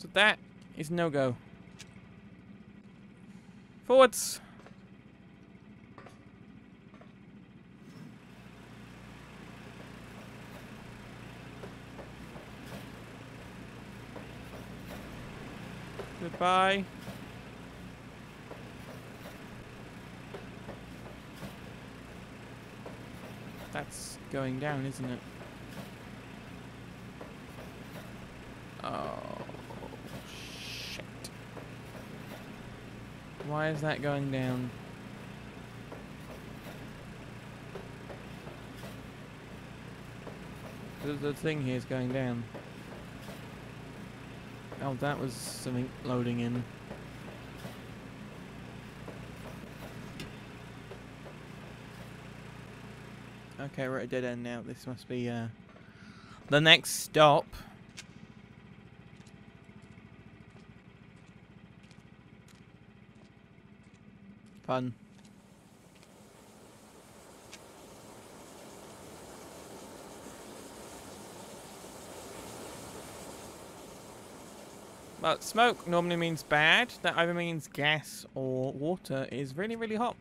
So that is no-go. Forwards! Goodbye. That's going down, isn't it? Why is that going down? The, thing here is going down. Oh, that was something loading in. Okay, we're at a dead end now. This must be uh, the next stop. But smoke normally means bad. That either means gas or water is really, really hot.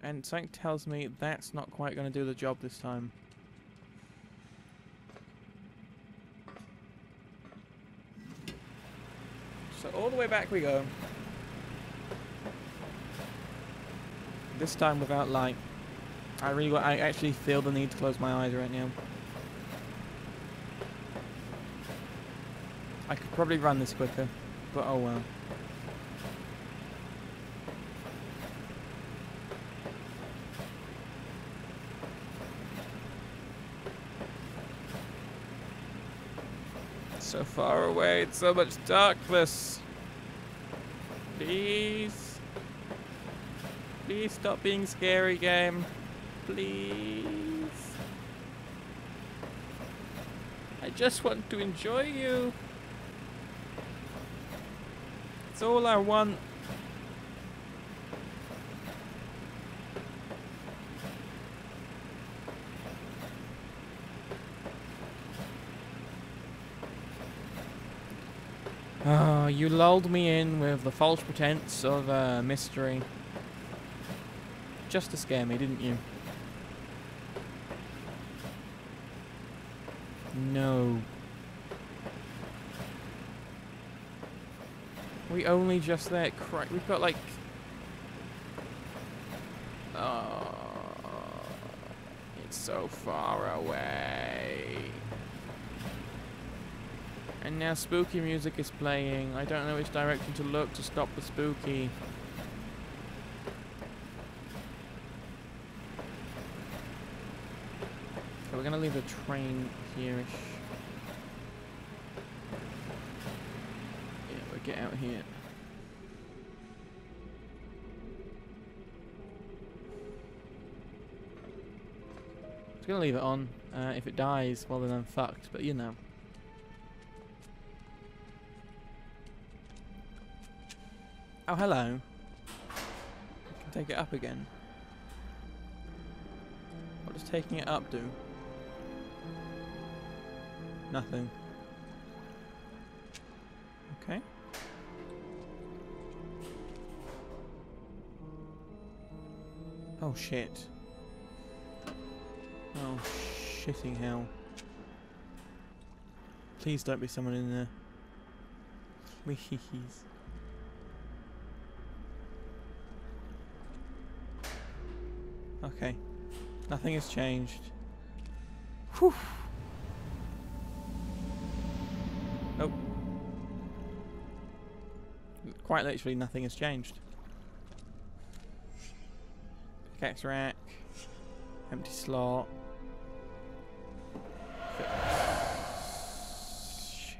And something tells me that's not quite going to do the job this time. So all the way back we go. This time without light. I really, I actually feel the need to close my eyes right now. I could probably run this quicker, but oh well. So far away, it's so much darkness. Please. Please stop being scary, game. Please. I just want to enjoy you. It's all I want. You lulled me in with the false pretense of uh, mystery. Just to scare me, didn't you? No. We only just there. Cri We've got like. Oh, it's so far away. And now spooky music is playing. I don't know which direction to look to stop the spooky. Okay, we're gonna leave the train here-ish. Yeah, we'll get out here. Gonna leave it on. Uh, if it dies, well then I'm fucked, but you know. Oh, hello. I can take it up again. What does taking it up do? Nothing. Okay. Oh shit. Oh shitting hell. Please don't be someone in there. Please. Okay. Nothing has changed. Whew. Nope. Quite literally nothing has changed. Pickaxe rack. Empty slot. Shit.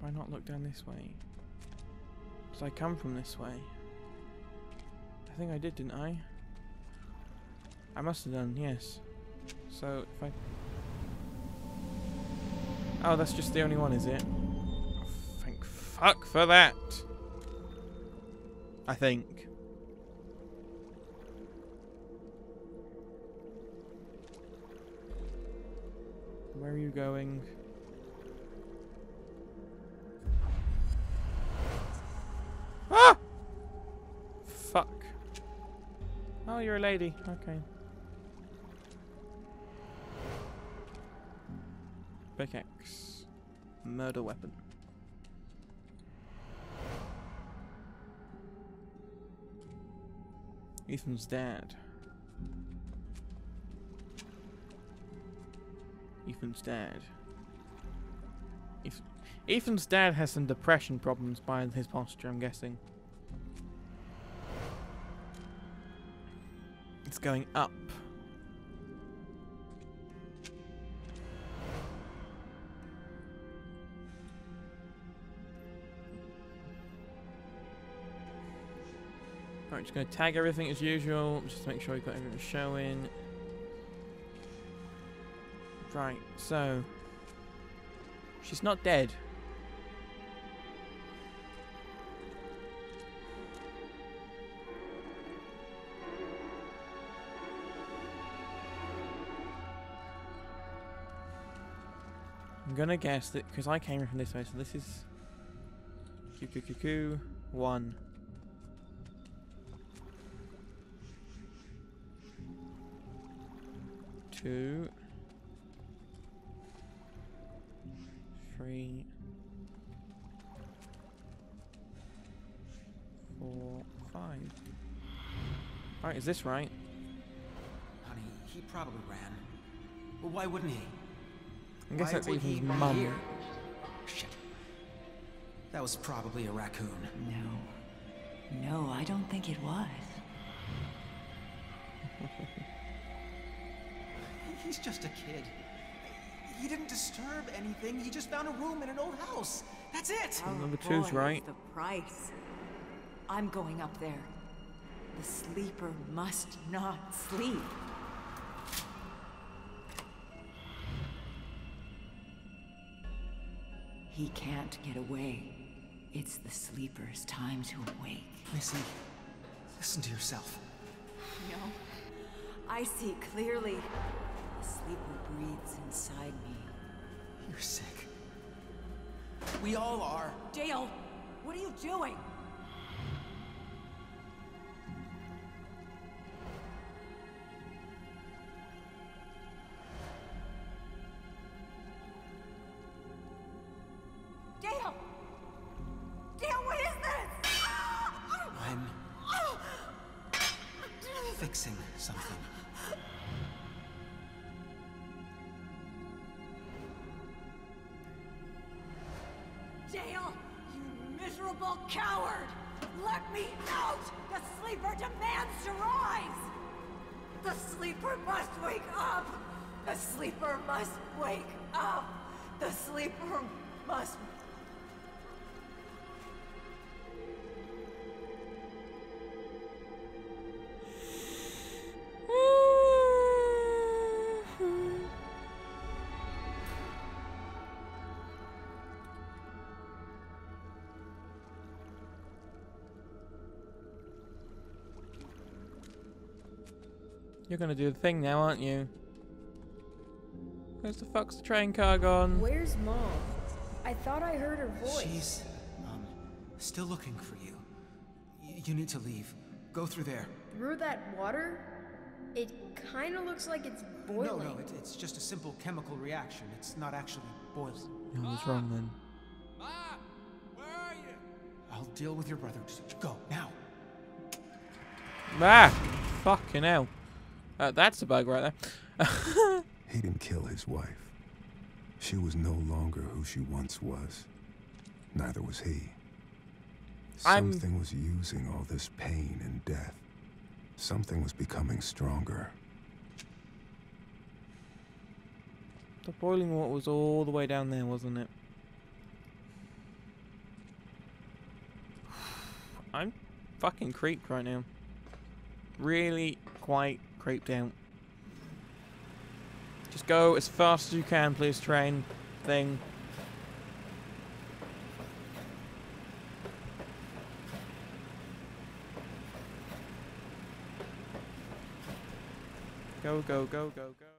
Do I not look down this way? Did I come from this way? I think I did, didn't I? I must have done, yes. So, if I... Oh, that's just the only one, is it? Oh, thank fuck for that! I think. Where are you going? You're a lady. Okay. Pickaxe. Murder weapon. Ethan's dad. Ethan's dad. Ethan's dad has some depression problems by his posture, I'm guessing. Going up. Alright, just gonna tag everything as usual, just to make sure we've got everything showing. Right, so she's not dead. I'm gonna guess that because I came in from this way, so this is Q Q Q Q one. Two. Three. Four. Five. Alright, is this right? Honey, he probably ran. Well, why wouldn't he? I guess why that's would he Ethan's mum. here? Shit. That was probably a raccoon. No. No, I don't think it was. He's just a kid. He didn't disturb anything. He just found a room in an old house. That's it. Oh, number two's boy, right. The price. I'm going up there. The sleeper must not sleep. He can't get away. It's the sleeper's time to awake. Missy, listen to yourself. No. I see clearly. The sleeper breathes inside me. You're sick. We all are. Dale, what are you doing? Something. Dale, you miserable coward! Let me out! The sleeper demands to rise! The sleeper must wake up! The sleeper must wake up! The sleeper must... You're gonna do the thing now, aren't you? Where's the fuck's the train car gone? Where's mom? I thought I heard her voice. She's, um, still looking for you. Y- you need to leave. Go through there. Through that water? It kind of looks like it's boiling. No, no, it, it's just a simple chemical reaction. It's not actually boiling. I was wrong then. Ma, where are you? I'll deal with your brother. Just go, now. Ah! Fucking hell. Uh, that's a bug right there. He didn't kill his wife. She was no longer who she once was. Neither was he. I'm- Something was using all this pain and death. Something was becoming stronger. the boiling water was all the way down there, wasn't it? I'm fucking creeped right now. Really quite creeped out. Just go as fast as you can, please, train thing. Go, go, go, go, go.